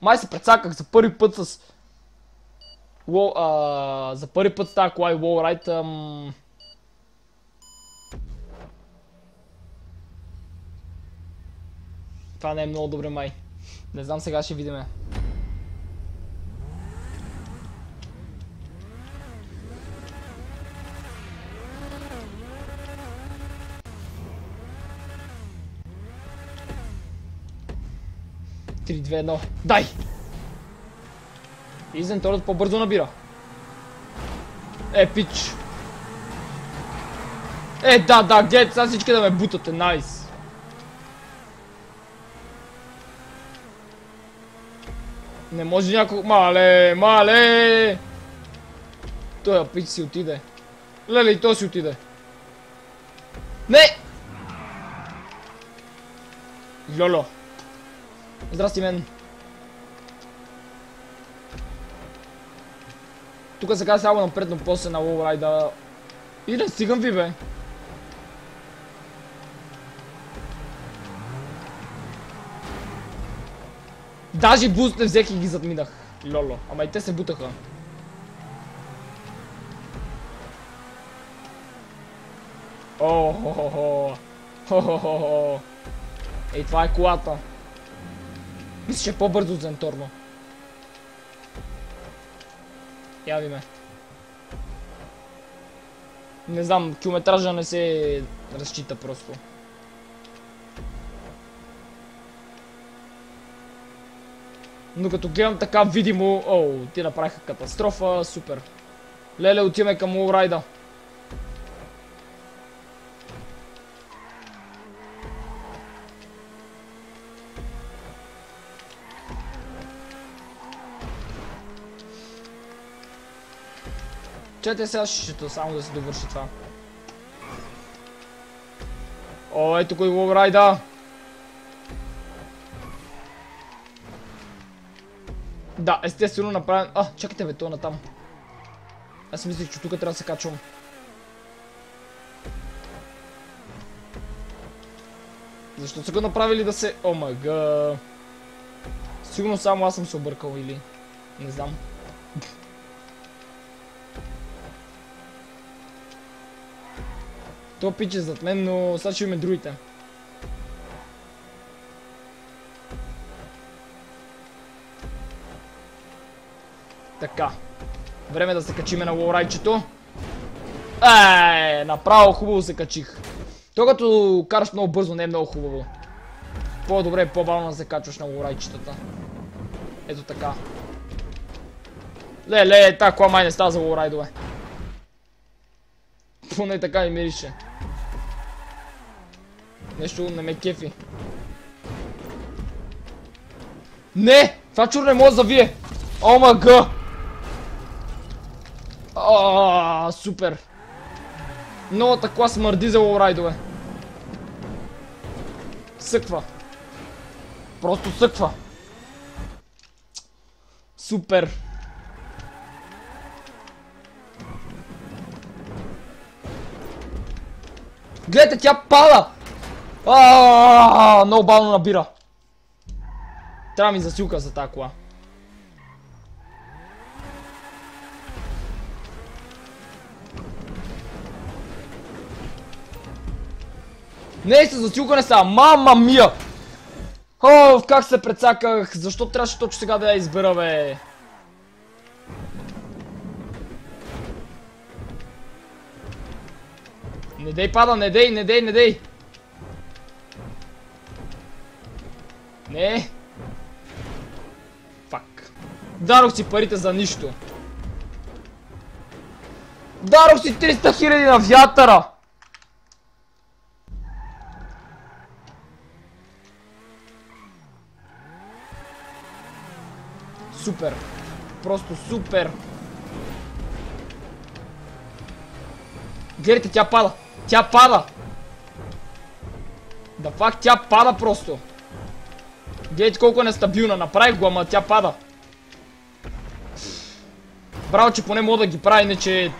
Май се прецаках за първи път с... Лоу, а, за първи път с тази кола и лоурайд. Ам... Това не е много добре май. Не знам сега ще видиме. Три, две, едно. Дай! Изен Торът по-бързо набира. Е, пич. Е, да, да, гледайте сега всички да ме бутате, найс. Не може някой... Мале, мале! Той пич си отиде. Леле, и той си отиде. Не! Лоло. Здрасти, мен. Тук сега само напред, но после на лоурайда. И да стигам ви, бе. Даже буст не взех и ги задминах. Лоло. Ама и те се бутаха. О, хо хо хо хо хо хо хо Ей, това е колата. Мисля, че е по-бързо от Зенторно. Яви ме. Не знам, километража не се разчита просто. Но като гледам така видимо, о, ти направиха катастрофа, супер. Леле, отиваме към Лоурайда. Чете сега шишето, само да се довърши това. О, ето го и лоурайда. Да, естествено направен... А, чакайте бе, това там. Аз мислих, че тук трябва да се качвам. Защо са го направили да се... О, мага. Сигурно само аз съм се объркал или... Не знам. То пиче зад мен, но сега ще имаме другите. Така. Време да се качиме на лоурайчето. Ей, направо хубаво се качих. То като караш много бързо не е много хубаво. По-добре е по-бавно да се качваш на лоурайчетата. Ето така. Ле, та кола май не става за лоурайдове. Поне така и мирише. Нещо не ме кефи. Не! Това чур не може да завие! О, мага! Аааа, супер! Новата кола смърди за лоурайдове. Съква. Просто съква. Супер. Гледайте, тя пада! Аааа, много бавно набира. Трябва ми засилка за тази кола. Не, с засилка не става. Мама мия! О, как се прецаках. Защо трябваше точно сега да я избера, бе? Не дей пада, не дей, не дей, не дей. Не. Фак. Дарох си парите за нищо. Дарох си 300 хиляди на вятъра. Супер. Просто супер. Гледайте, тя пада. Тя пада! Да факт, тя пада просто. Гледайте колко е нестабилна. Направих го, ама тя пада. Браво, че поне мога да ги прави, иначе...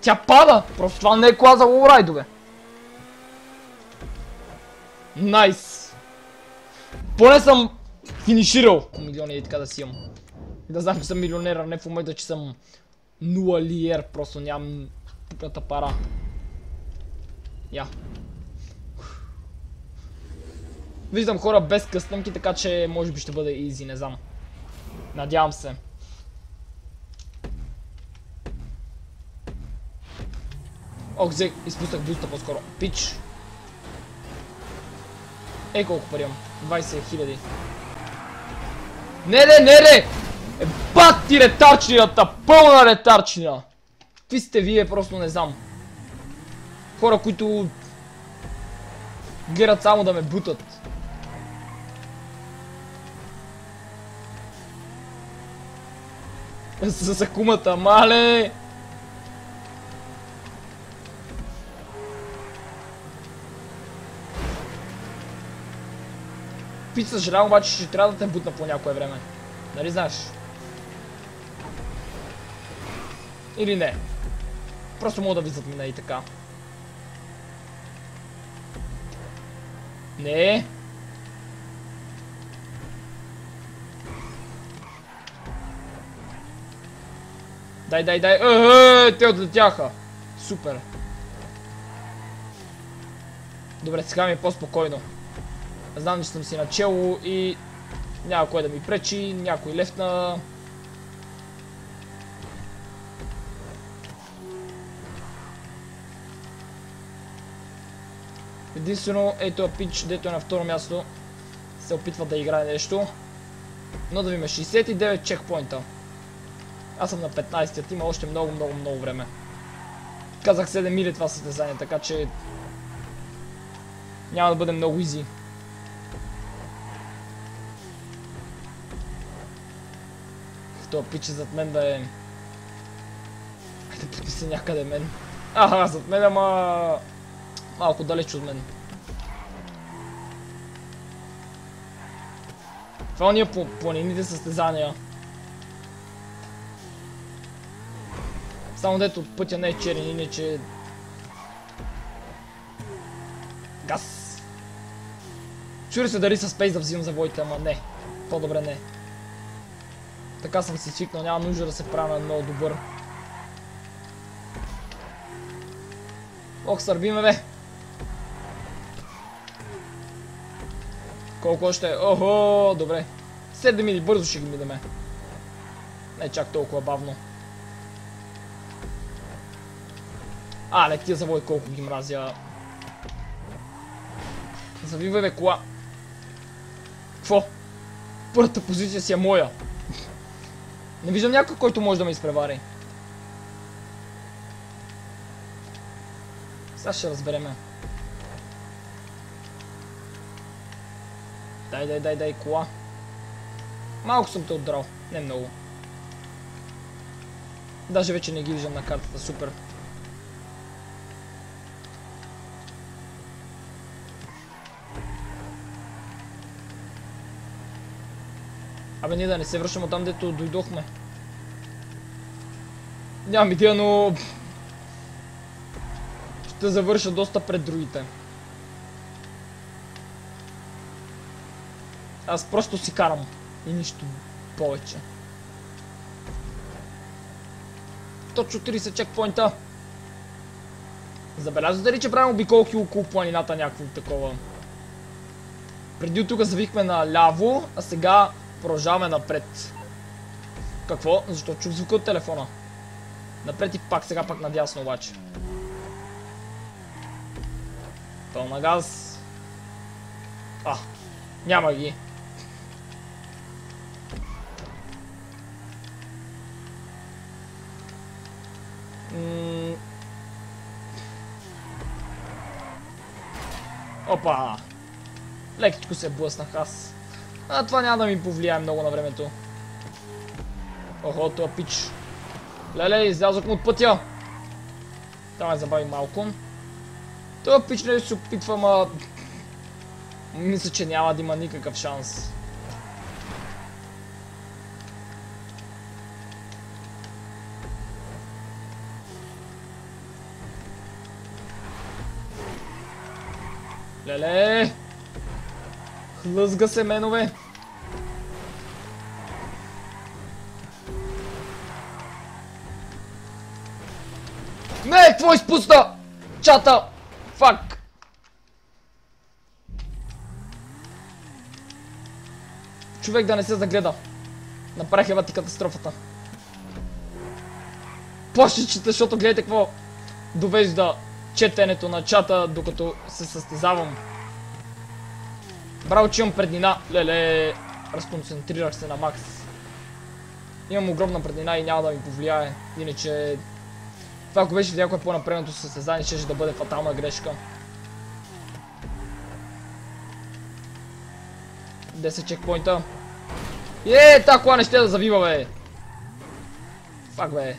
Тя пада! Просто това не е кола за лоурайдове. Найс. Поне съм финиширал милиони и така да си имам. Да знам, че съм милионер, а не в момента, че съм нула лиер, просто нямам пукната пара. Я. Виждам хора без къстъмки, така че може би ще бъде изи, не знам. Надявам се. Ох, взех, изпуснах буста по-скоро. Пич. Ей колко пари имам. 20 хиляди. Не, не, не, не! Е, бат ти ретарчината! Пълна ретарчина! Какви сте вие, просто не знам. Хора, които гледат само да ме бутат. С сакумата, мале! Пич съжалявам обаче, че трябва да те бутна по някое време. Нали знаеш? Или не? Просто мога да ви задмина и така. Не. Дай, дай, дай. Е, те отлетяха. Супер. Добре, сега ми е по-спокойно. Знам, че съм си начело и няма кой да ми пречи, някой лефна. Единствено, ето пич, дето е на второ място, се опитва да играе нещо. Но да видим, 69 чекпоинта. Аз съм на 15-тият, има още много, много, много време. Казах 7 мили това състезание, така че няма да бъде много изи. Това пиче зад мен да е... Хайде се някъде мен. Аха, зад мен, ама... Малко далеч от мен. Това уния по планините състезания. Само дето пътя не е черен, иначе... Газ! Чури се дали с спейс да взимам завоите, ама не. По-добре не. Така съм си свикнал, няма нужда да се правя много добър. Ох, сърбиме бе! Колко още? Охо, добре. 7 мили, бързо ще ги мидаме. Не чак толкова бавно. Не тия завой колко ги мразя. Завивай бе кола. Кво? Първата позиция си е моя. Не виждам някой, който може да ме изпревари. Сега ще разбереме. Дай, дай, дай, дай, кола. Малко съм те отдрал, не много. Даже вече не ги виждам на картата, супер. Абе, ние да не се връщаме от там, дето дойдохме. Нямам идея, но... Ще завърша доста пред другите. Аз просто си карам. И нищо повече. Точно 30 чекпоинта. Забелязвате ли, че правим обиколки около планината някакво такова? Преди от тук завихме на ляво, а сега продължаваме напред. Какво? Защо чух звука от телефона? Напред и пак, сега пак надясно обаче. Пълна газ. А, няма ги. Опа! Лекичко се блъснах аз. А това няма да ми повлияе много на времето. Охо, това пич. Леле, излязох му от пътя. Давай забави малко. Това пич не се опитва, ма... Мисля, че няма да има никакъв шанс. Леле! Лъзга се, менове! Не, какво изпусна? Чата! Фак! Човек да не се загледа. Направих ева ти катастрофата. Плащичета, защото гледайте какво довежда четенето на чата, докато се състезавам. Браво, че имам преднина. Леле, разконцентрирах се на макс. Имам огромна преднина и няма да ми повлияе. Иначе, това ако беше в някое по-напредното състезание, ще да бъде фатална грешка. 10 чекпоинта. Е, та кола не ще да завива, бе. Фак, бе.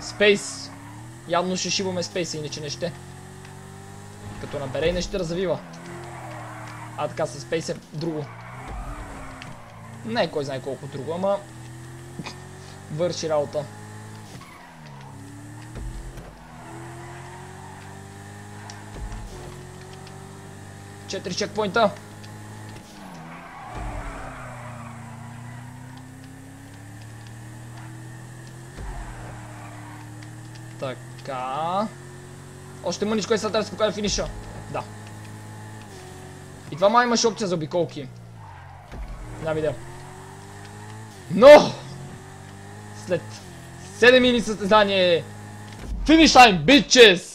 Спейс. Явно ще шибаме спейса, иначе не ще. Като набере и не ще развива. А така с спейс е друго. Не е кой знае колко друго, ама... Върши работа. Четири чекпоинта. Така. Още мъничко и сега трябва да финиша. Да. И това май имаше опция за обиколки. Няма идея. Но! След 7 мини състезание... Финиш тайм, бичес!